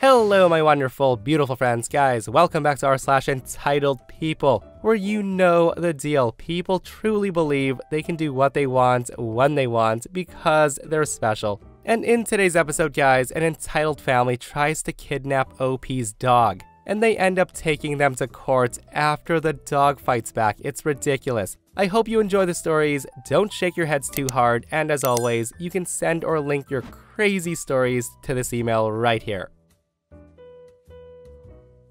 Hello, my wonderful, beautiful friends. Guys, welcome back to r slash entitled people, where you know the deal. People truly believe they can do what they want when they want because they're special. And in today's episode, guys, an entitled family tries to kidnap OP's dog, and they end up taking them to court after the dog fights back. It's ridiculous. I hope you enjoy the stories, don't shake your heads too hard, and as always, you can send or link your crazy stories to this email right here.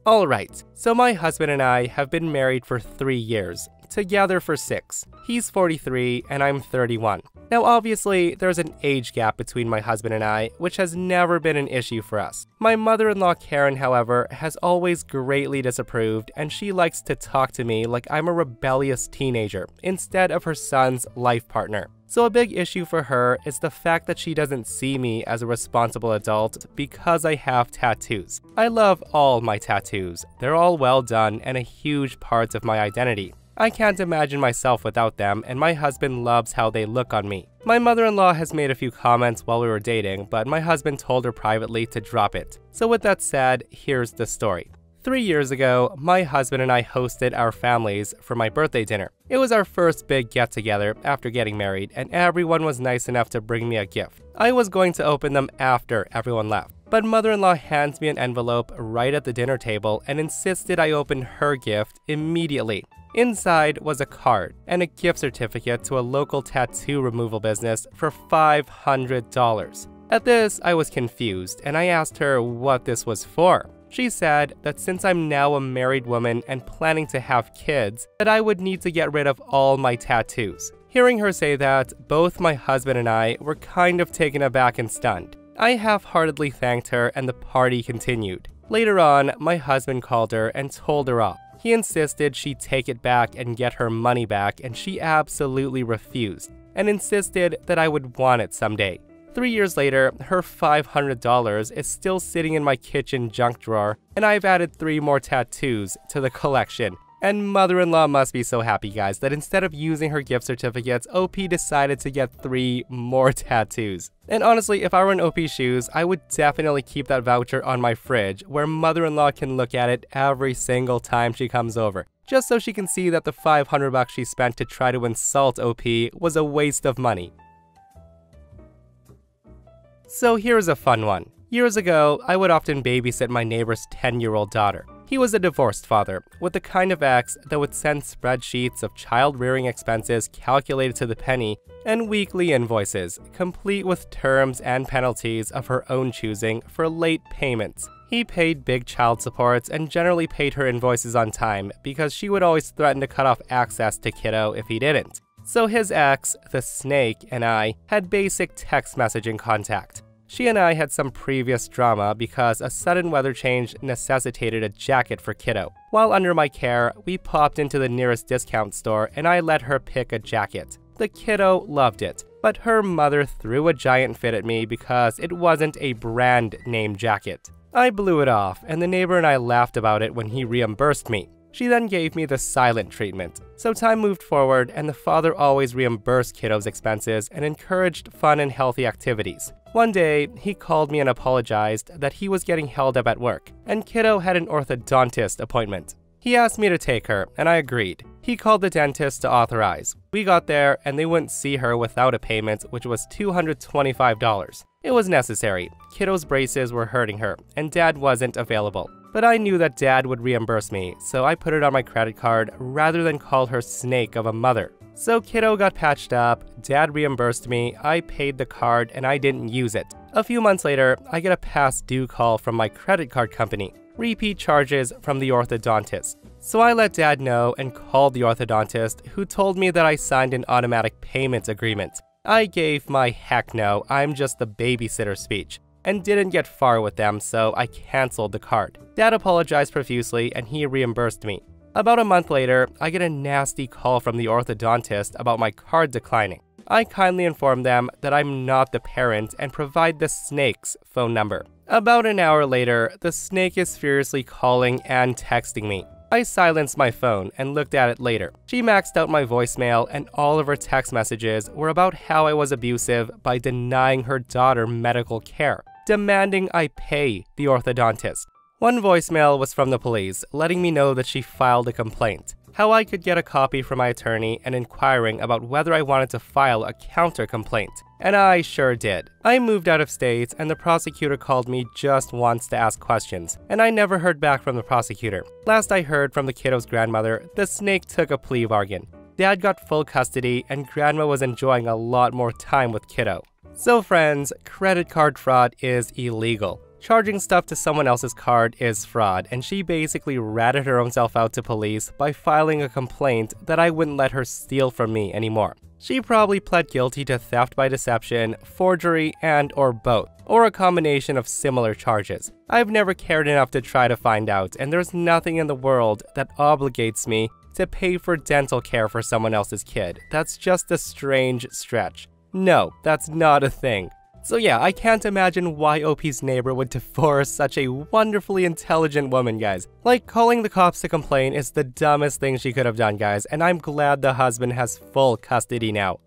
Alright, so my husband and I have been married for three years, together for six. He's 43 and I'm 31. Now obviously, there's an age gap between my husband and I, which has never been an issue for us. My mother-in-law Karen, however, has always greatly disapproved and she likes to talk to me like I'm a rebellious teenager, instead of her son's life partner. So a big issue for her is the fact that she doesn't see me as a responsible adult because I have tattoos. I love all my tattoos. They're all well done and a huge part of my identity. I can't imagine myself without them, and my husband loves how they look on me. My mother-in-law has made a few comments while we were dating, but my husband told her privately to drop it. So with that said, here's the story. Three years ago, my husband and I hosted our families for my birthday dinner. It was our first big get together after getting married, and everyone was nice enough to bring me a gift. I was going to open them after everyone left, but mother in law hands me an envelope right at the dinner table and insisted I open her gift immediately. Inside was a card and a gift certificate to a local tattoo removal business for $500. At this, I was confused and I asked her what this was for. She said that since I'm now a married woman and planning to have kids, that I would need to get rid of all my tattoos. Hearing her say that, both my husband and I were kind of taken aback and stunned. I half-heartedly thanked her and the party continued. Later on, my husband called her and told her off. He insisted she take it back and get her money back and she absolutely refused, and insisted that I would want it someday. Three years later, her $500 is still sitting in my kitchen junk drawer, and I've added three more tattoos to the collection. And mother-in-law must be so happy, guys, that instead of using her gift certificates, OP decided to get three more tattoos. And honestly, if I were in OP's shoes, I would definitely keep that voucher on my fridge, where mother-in-law can look at it every single time she comes over, just so she can see that the 500 bucks she spent to try to insult OP was a waste of money. So here's a fun one. Years ago, I would often babysit my neighbor's 10-year-old daughter. He was a divorced father, with the kind of ex that would send spreadsheets of child-rearing expenses calculated to the penny and weekly invoices, complete with terms and penalties of her own choosing for late payments. He paid big child supports and generally paid her invoices on time because she would always threaten to cut off access to kiddo if he didn't. So his ex, the snake, and I had basic text messaging contact. She and I had some previous drama because a sudden weather change necessitated a jacket for Kiddo. While under my care, we popped into the nearest discount store and I let her pick a jacket. The kiddo loved it, but her mother threw a giant fit at me because it wasn't a brand name jacket. I blew it off, and the neighbor and I laughed about it when he reimbursed me. She then gave me the silent treatment. So time moved forward, and the father always reimbursed kiddo's expenses and encouraged fun and healthy activities. One day, he called me and apologized that he was getting held up at work, and kiddo had an orthodontist appointment. He asked me to take her, and I agreed. He called the dentist to authorize. We got there, and they wouldn't see her without a payment, which was $225. It was necessary. Kiddo's braces were hurting her, and dad wasn't available. But I knew that dad would reimburse me, so I put it on my credit card rather than call her snake of a mother. So kiddo got patched up, dad reimbursed me, I paid the card, and I didn't use it. A few months later, I get a past due call from my credit card company. Repeat charges from the orthodontist. So I let dad know and called the orthodontist, who told me that I signed an automatic payment agreement. I gave my heck no, I'm just the babysitter speech and didn't get far with them, so I cancelled the card. Dad apologized profusely and he reimbursed me. About a month later, I get a nasty call from the orthodontist about my card declining. I kindly inform them that I'm not the parent and provide the snake's phone number. About an hour later, the snake is furiously calling and texting me. I silenced my phone and looked at it later. She maxed out my voicemail and all of her text messages were about how I was abusive by denying her daughter medical care. demanding I pay the orthodontist. One voicemail was from the police, letting me know that she filed a complaint, how I could get a copy from my attorney, and inquiring about whether I wanted to file a counter complaint. And I sure did. I moved out of state, and the prosecutor called me just once to ask questions, and I never heard back from the prosecutor. Last I heard from the kiddo's grandmother, the snake took a plea bargain. Dad got full custody, and grandma was enjoying a lot more time with kiddo. So, friends, credit card fraud is illegal. Charging stuff to someone else's card is fraud, and she basically ratted her own self out to police by filing a complaint that I wouldn't let her steal from me anymore. She probably pled guilty to theft by deception, forgery, and or both, or a combination of similar charges. I've never cared enough to try to find out, and there's nothing in the world that obligates me to pay for dental care for someone else's kid. That's just a strange stretch. No, that's not a thing. So yeah, I can't imagine why OP's neighbor would divorce such a wonderfully intelligent woman, guys. Like, calling the cops to complain is the dumbest thing she could have done, guys, and I'm glad the husband has full custody now.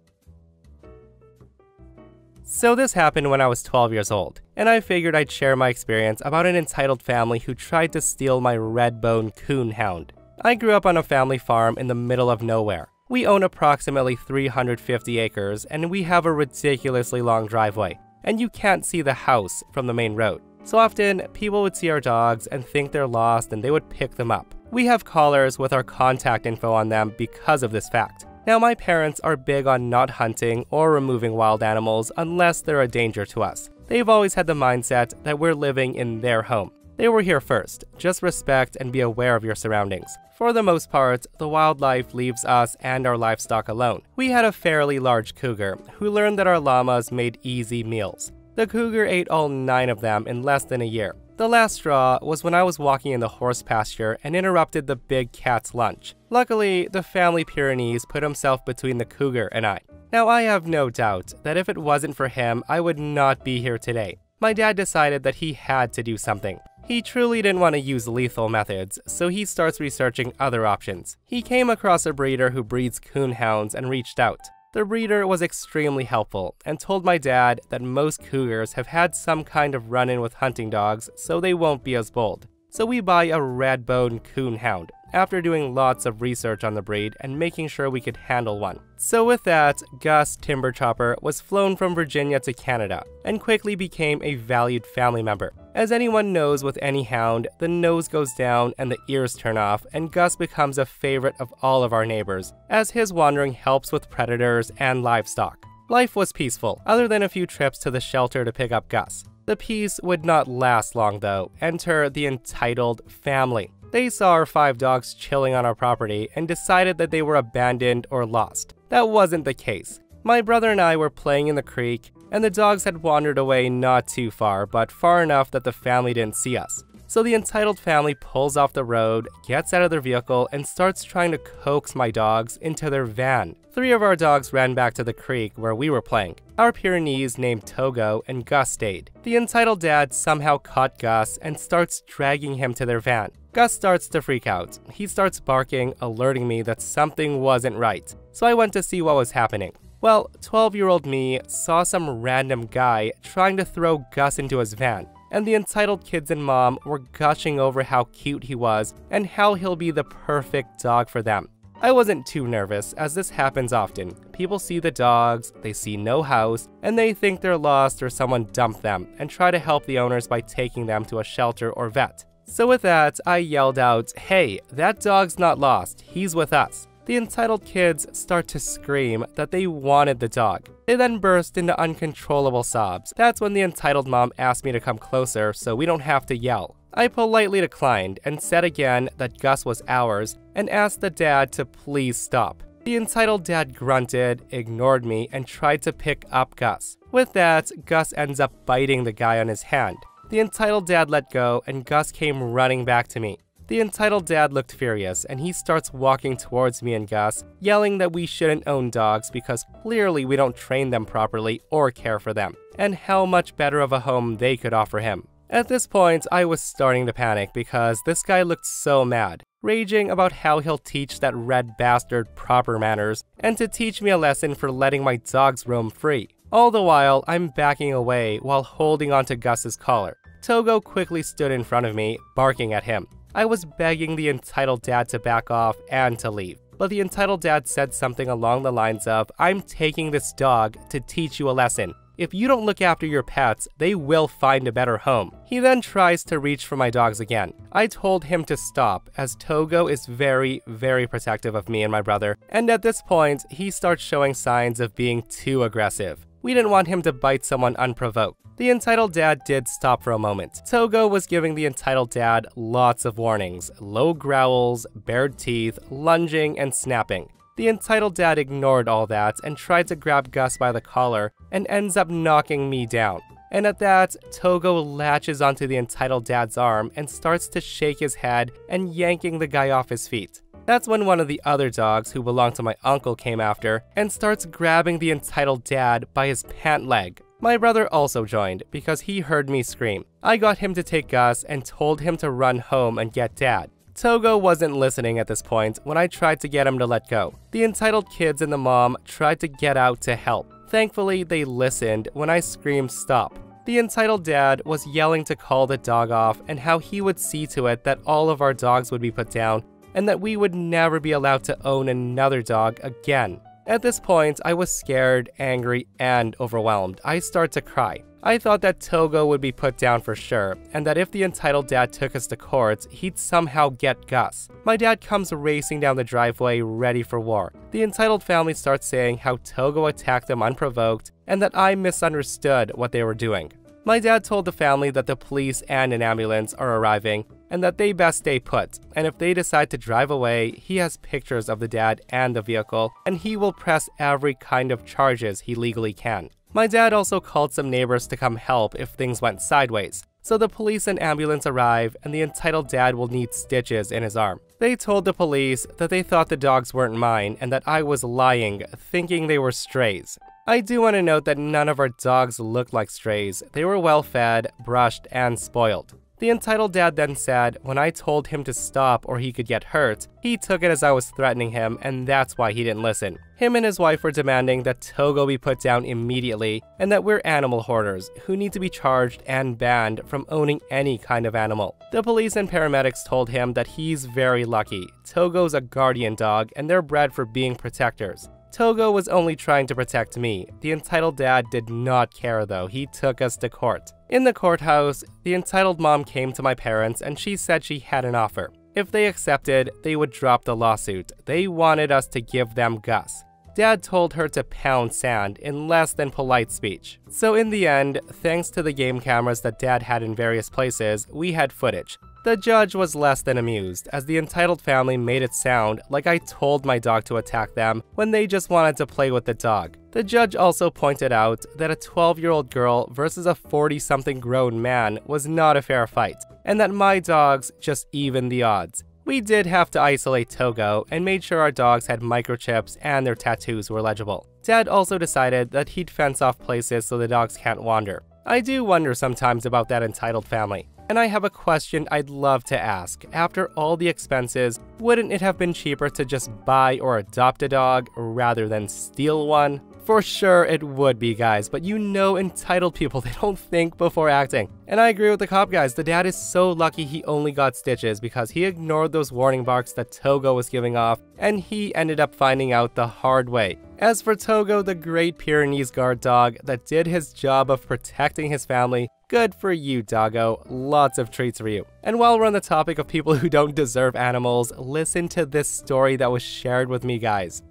So this happened when I was 12 years old, and I figured I'd share my experience about an entitled family who tried to steal my red-bone coon hound. I grew up on a family farm in the middle of nowhere. We own approximately 350 acres, and we have a ridiculously long driveway and you can't see the house from the main road. So often, people would see our dogs and think they're lost and they would pick them up. We have collars with our contact info on them because of this fact. Now, my parents are big on not hunting or removing wild animals unless they're a danger to us. They've always had the mindset that we're living in their home. They were here first. Just respect and be aware of your surroundings. For the most part, the wildlife leaves us and our livestock alone. We had a fairly large cougar, who learned that our llamas made easy meals. The cougar ate all nine of them in less than a year. The last straw was when I was walking in the horse pasture and interrupted the big cat's lunch. Luckily, the family Pyrenees put himself between the cougar and I. Now, I have no doubt that if it wasn't for him, I would not be here today. My dad decided that he had to do something. He truly didn't want to use lethal methods, so he starts researching other options. He came across a breeder who breeds coonhounds and reached out. The breeder was extremely helpful and told my dad that most cougars have had some kind of run-in with hunting dogs, so they won't be as bold. So we buy a red-bone coonhound, after doing lots of research on the breed and making sure we could handle one. So with that, Gus Timber Chopper was flown from Virginia to Canada and quickly became a valued family member. As anyone knows with any hound, the nose goes down and the ears turn off, and Gus becomes a favorite of all of our neighbors, as his wandering helps with predators and livestock. Life was peaceful, other than a few trips to the shelter to pick up Gus. The peace would not last long though. Enter the entitled family. They saw our five dogs chilling on our property and decided that they were abandoned or lost. That wasn't the case. My brother and I were playing in the creek, and the dogs had wandered away not too far, but far enough that the family didn't see us. So the entitled family pulls off the road, gets out of their vehicle, and starts trying to coax my dogs into their van. Three of our dogs ran back to the creek where we were playing. Our Pyrenees named Togo and Gus stayed. The entitled dad somehow caught Gus and starts dragging him to their van. Gus starts to freak out. He starts barking, alerting me that something wasn't right. So I went to see what was happening. Well, 12 year old me saw some random guy trying to throw Gus into his van and the entitled kids and mom were gushing over how cute he was and how he'll be the perfect dog for them. I wasn't too nervous, as this happens often. People see the dogs, they see no house, and they think they're lost or someone dumped them, and try to help the owners by taking them to a shelter or vet. So with that, I yelled out, hey, that dog's not lost, he's with us the entitled kids start to scream that they wanted the dog. They then burst into uncontrollable sobs. That's when the entitled mom asked me to come closer so we don't have to yell. I politely declined and said again that Gus was ours and asked the dad to please stop. The entitled dad grunted, ignored me, and tried to pick up Gus. With that, Gus ends up biting the guy on his hand. The entitled dad let go, and Gus came running back to me. The entitled dad looked furious, and he starts walking towards me and Gus, yelling that we shouldn't own dogs because clearly we don't train them properly or care for them, and how much better of a home they could offer him. At this point, I was starting to panic because this guy looked so mad, raging about how he'll teach that red bastard proper manners and to teach me a lesson for letting my dogs roam free. All the while, I'm backing away while holding onto Gus's collar. Togo quickly stood in front of me, barking at him. I was begging the entitled dad to back off and to leave. But the entitled dad said something along the lines of, I'm taking this dog to teach you a lesson. If you don't look after your pets, they will find a better home. He then tries to reach for my dogs again. I told him to stop, as Togo is very, very protective of me and my brother, and at this point, he starts showing signs of being too aggressive. We didn't want him to bite someone unprovoked. The entitled dad did stop for a moment. Togo was giving the entitled dad lots of warnings low growls, bared teeth, lunging, and snapping. The entitled dad ignored all that and tried to grab Gus by the collar and ends up knocking me down. And at that, Togo latches onto the entitled dad's arm and starts to shake his head and yanking the guy off his feet. That's when one of the other dogs who belonged to my uncle came after and starts grabbing the entitled dad by his pant leg. My brother also joined because he heard me scream. I got him to take Gus and told him to run home and get dad. Togo wasn't listening at this point when I tried to get him to let go. The entitled kids and the mom tried to get out to help. Thankfully, they listened when I screamed stop. The entitled dad was yelling to call the dog off and how he would see to it that all of our dogs would be put down and that we would never be allowed to own another dog again. At this point, I was scared, angry, and overwhelmed. I start to cry. I thought that Togo would be put down for sure, and that if the entitled dad took us to court, he'd somehow get Gus. My dad comes racing down the driveway, ready for war. The entitled family starts saying how Togo attacked them unprovoked, and that I misunderstood what they were doing. My dad told the family that the police and an ambulance are arriving, and that they best stay put, and if they decide to drive away, he has pictures of the dad and the vehicle, and he will press every kind of charges he legally can. My dad also called some neighbors to come help if things went sideways. So the police and ambulance arrive, and the entitled dad will need stitches in his arm. They told the police that they thought the dogs weren't mine and that I was lying, thinking they were strays. I do want to note that none of our dogs looked like strays. They were well fed, brushed, and spoiled. The entitled dad then said, when I told him to stop or he could get hurt, he took it as I was threatening him, and that's why he didn't listen. Him and his wife were demanding that Togo be put down immediately, and that we're animal hoarders who need to be charged and banned from owning any kind of animal. The police and paramedics told him that he's very lucky. Togo's a guardian dog, and they're bred for being protectors. Togo was only trying to protect me. The entitled dad did not care though, he took us to court. In the courthouse, the entitled mom came to my parents and she said she had an offer. If they accepted, they would drop the lawsuit. They wanted us to give them Gus. Dad told her to pound sand in less than polite speech. So in the end, thanks to the game cameras that Dad had in various places, we had footage. The judge was less than amused, as the entitled family made it sound like I told my dog to attack them when they just wanted to play with the dog. The judge also pointed out that a 12 year old girl versus a 40 something grown man was not a fair fight, and that my dogs just evened the odds. We did have to isolate Togo and made sure our dogs had microchips and their tattoos were legible. Dad also decided that he'd fence off places so the dogs can't wander. I do wonder sometimes about that entitled family. And I have a question I'd love to ask. After all the expenses, wouldn't it have been cheaper to just buy or adopt a dog rather than steal one? For sure it would be, guys, but you know entitled people, they don't think before acting. And I agree with the cop guys, the dad is so lucky he only got stitches because he ignored those warning barks that Togo was giving off, and he ended up finding out the hard way. As for Togo, the Great Pyrenees guard dog that did his job of protecting his family, Good for you, doggo. Lots of treats for you. And while we're on the topic of people who don't deserve animals, listen to this story that was shared with me, guys.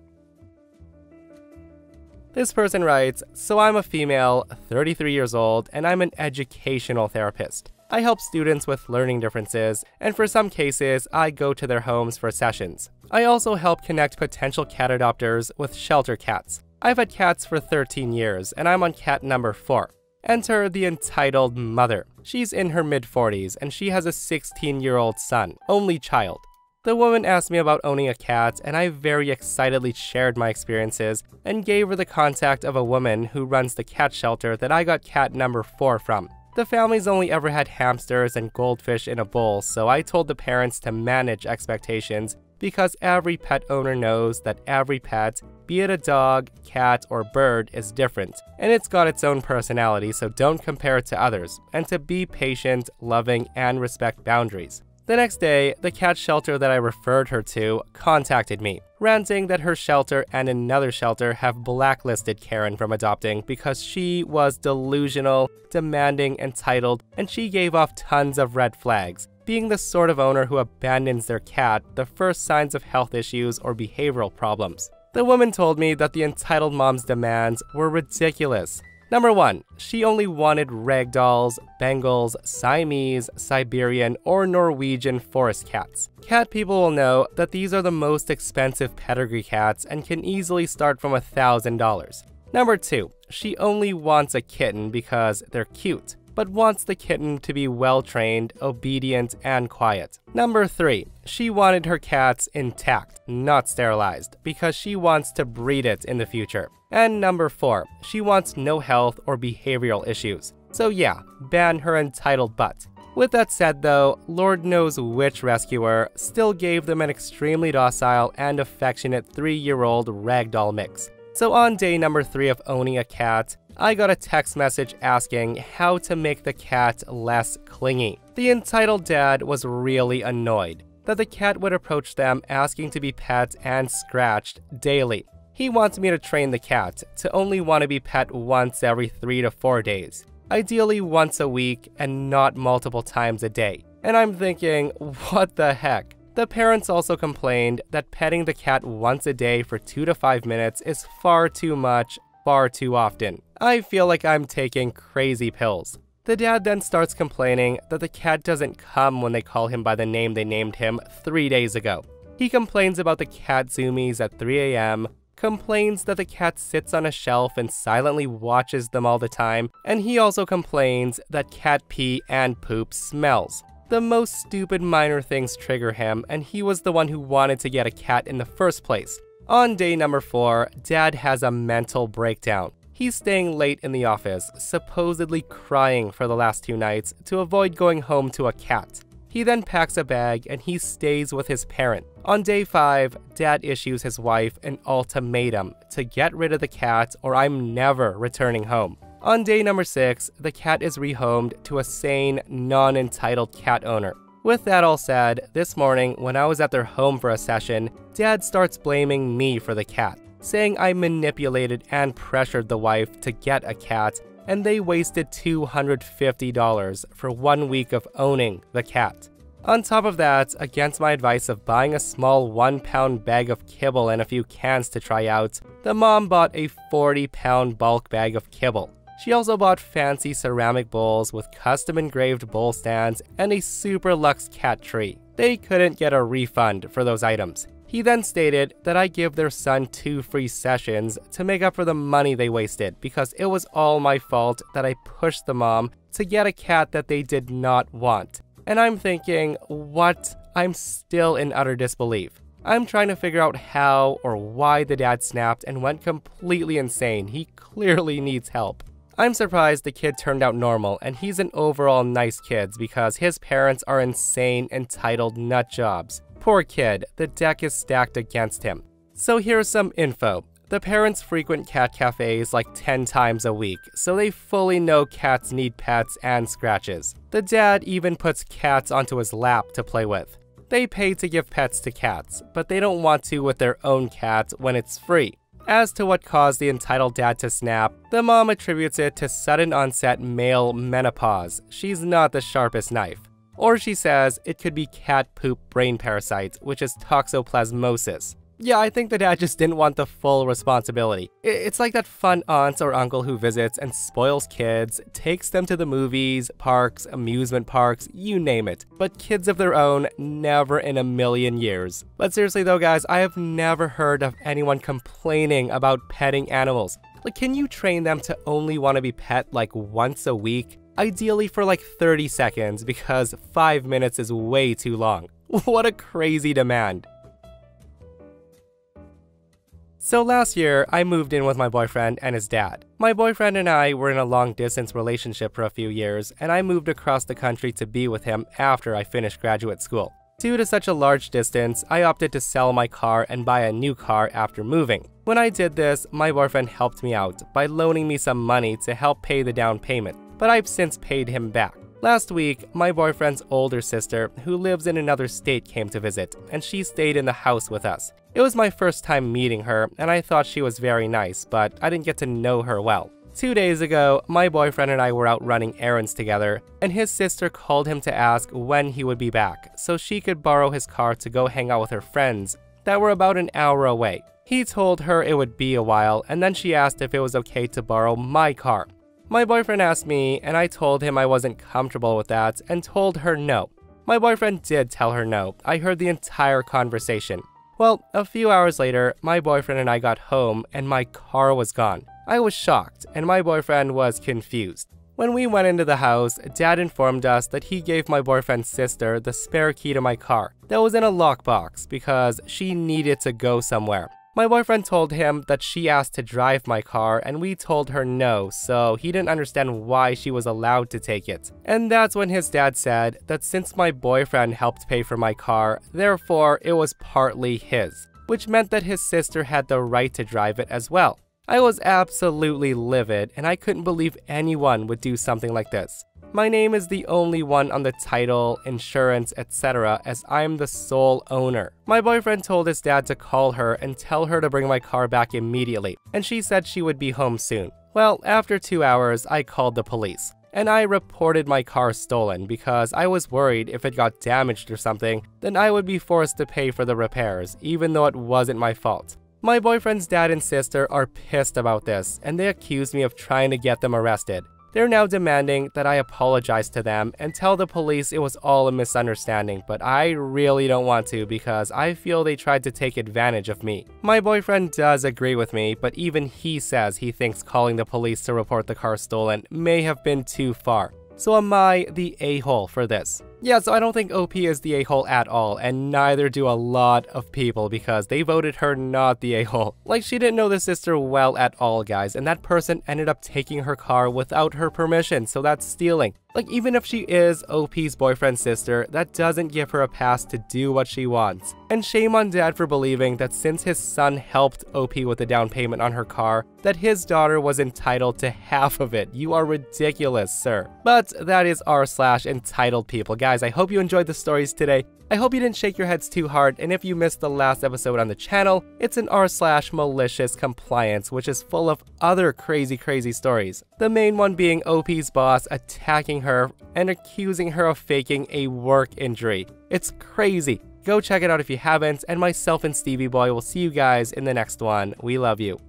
This person writes So I'm a female, 33 years old, and I'm an educational therapist. I help students with learning differences, and for some cases, I go to their homes for sessions. I also help connect potential cat adopters with shelter cats. I've had cats for 13 years, and I'm on cat number 4. Enter the entitled mother. She's in her mid 40s and she has a 16 year old son, only child. The woman asked me about owning a cat, and I very excitedly shared my experiences and gave her the contact of a woman who runs the cat shelter that I got cat number 4 from. The family's only ever had hamsters and goldfish in a bowl, so I told the parents to manage expectations because every pet owner knows that every pet, be it a dog, cat, or bird, is different, and it's got its own personality, so don't compare it to others, and to be patient, loving, and respect boundaries. The next day, the cat shelter that I referred her to contacted me, ranting that her shelter and another shelter have blacklisted Karen from adopting because she was delusional, demanding, entitled, and she gave off tons of red flags, being the sort of owner who abandons their cat the first signs of health issues or behavioral problems. The woman told me that the entitled mom's demands were ridiculous, Number 1. She only wanted ragdolls, Bengals, Siamese, Siberian, or Norwegian forest cats. Cat people will know that these are the most expensive pedigree cats and can easily start from $1,000. Number 2. She only wants a kitten because they're cute but wants the kitten to be well trained, obedient, and quiet. Number 3. She wanted her cats intact, not sterilized, because she wants to breed it in the future. And number 4. She wants no health or behavioral issues. So yeah, ban her entitled butt. With that said though, Lord knows which rescuer still gave them an extremely docile and affectionate 3-year-old ragdoll mix. So on day number 3 of owning a cat, I got a text message asking how to make the cat less clingy. The entitled dad was really annoyed that the cat would approach them asking to be pet and scratched daily. He wants me to train the cat to only want to be pet once every 3 to 4 days, ideally once a week and not multiple times a day. And I'm thinking, what the heck? The parents also complained that petting the cat once a day for 2 to 5 minutes is far too much far too often. I feel like I'm taking crazy pills. The dad then starts complaining that the cat doesn't come when they call him by the name they named him three days ago. He complains about the cat zoomies at 3 a.m., complains that the cat sits on a shelf and silently watches them all the time, and he also complains that cat pee and poop smells. The most stupid minor things trigger him, and he was the one who wanted to get a cat in the first place. On day number 4, Dad has a mental breakdown. He's staying late in the office, supposedly crying for the last two nights to avoid going home to a cat. He then packs a bag and he stays with his parent. On day 5, Dad issues his wife an ultimatum to get rid of the cat or I'm never returning home. On day number 6, the cat is rehomed to a sane, non entitled cat owner. With that all said, this morning when I was at their home for a session, Dad starts blaming me for the cat, saying I manipulated and pressured the wife to get a cat, and they wasted $250 for one week of owning the cat. On top of that, against my advice of buying a small 1 pound bag of kibble and a few cans to try out, the mom bought a 40 pound bulk bag of kibble. She also bought fancy ceramic bowls with custom engraved bowl stands and a super luxe cat tree. They couldn't get a refund for those items. He then stated that I give their son two free sessions to make up for the money they wasted because it was all my fault that I pushed the mom to get a cat that they did not want. And I'm thinking, what? I'm still in utter disbelief. I'm trying to figure out how or why the dad snapped and went completely insane. He clearly needs help. I'm surprised the kid turned out normal, and he's an overall nice kid because his parents are insane, entitled nut jobs. Poor kid, the deck is stacked against him. So here's some info. The parents frequent cat cafes like 10 times a week, so they fully know cats need pets and scratches. The dad even puts cats onto his lap to play with. They pay to give pets to cats, but they don't want to with their own cat when it's free. As to what caused the entitled dad to snap, the mom attributes it to sudden onset male menopause. She's not the sharpest knife. Or she says it could be cat poop brain parasites, which is toxoplasmosis. Yeah, I think the dad just didn't want the full responsibility. It's like that fun aunt or uncle who visits and spoils kids, takes them to the movies, parks, amusement parks, you name it. But kids of their own, never in a million years. But seriously though, guys, I have never heard of anyone complaining about petting animals. Like, can you train them to only want to be pet like once a week? Ideally for like 30 seconds, because 5 minutes is way too long. What a crazy demand. So last year, I moved in with my boyfriend and his dad. My boyfriend and I were in a long distance relationship for a few years, and I moved across the country to be with him after I finished graduate school. Due to such a large distance, I opted to sell my car and buy a new car after moving. When I did this, my boyfriend helped me out by loaning me some money to help pay the down payment, but I've since paid him back. Last week, my boyfriend's older sister, who lives in another state, came to visit, and she stayed in the house with us. It was my first time meeting her, and I thought she was very nice, but I didn't get to know her well. Two days ago, my boyfriend and I were out running errands together, and his sister called him to ask when he would be back so she could borrow his car to go hang out with her friends that were about an hour away. He told her it would be a while, and then she asked if it was okay to borrow my car. My boyfriend asked me, and I told him I wasn't comfortable with that and told her no. My boyfriend did tell her no. I heard the entire conversation. Well, a few hours later, my boyfriend and I got home and my car was gone. I was shocked, and my boyfriend was confused. When we went into the house, Dad informed us that he gave my boyfriend's sister the spare key to my car that was in a lockbox because she needed to go somewhere. My boyfriend told him that she asked to drive my car and we told her no, so he didn't understand why she was allowed to take it. And that's when his dad said that since my boyfriend helped pay for my car, therefore it was partly his, which meant that his sister had the right to drive it as well. I was absolutely livid and I couldn't believe anyone would do something like this. My name is the only one on the title, insurance, etc. as I'm the sole owner. My boyfriend told his dad to call her and tell her to bring my car back immediately, and she said she would be home soon. Well, after two hours, I called the police. And I reported my car stolen because I was worried if it got damaged or something, then I would be forced to pay for the repairs, even though it wasn't my fault. My boyfriend's dad and sister are pissed about this, and they accuse me of trying to get them arrested. They're now demanding that I apologize to them and tell the police it was all a misunderstanding, but I really don't want to because I feel they tried to take advantage of me. My boyfriend does agree with me, but even he says he thinks calling the police to report the car stolen may have been too far. So am I the a-hole for this? Yeah, so I don't think OP is the a-hole at all, and neither do a lot of people because they voted her not the a-hole. Like, she didn't know the sister well at all, guys, and that person ended up taking her car without her permission, so that's stealing. Like, even if she is OP's boyfriend's sister, that doesn't give her a pass to do what she wants. And shame on dad for believing that since his son helped OP with the down payment on her car, that his daughter was entitled to half of it. You are ridiculous, sir. But that is r slash entitled people. Guys, I hope you enjoyed the stories today. I hope you didn't shake your heads too hard, and if you missed the last episode on the channel, it's an r slash malicious compliance, which is full of other crazy crazy stories. The main one being OP's boss attacking her and accusing her of faking a work injury. It's crazy. Go check it out if you haven't, and myself and Stevie Boy will see you guys in the next one. We love you.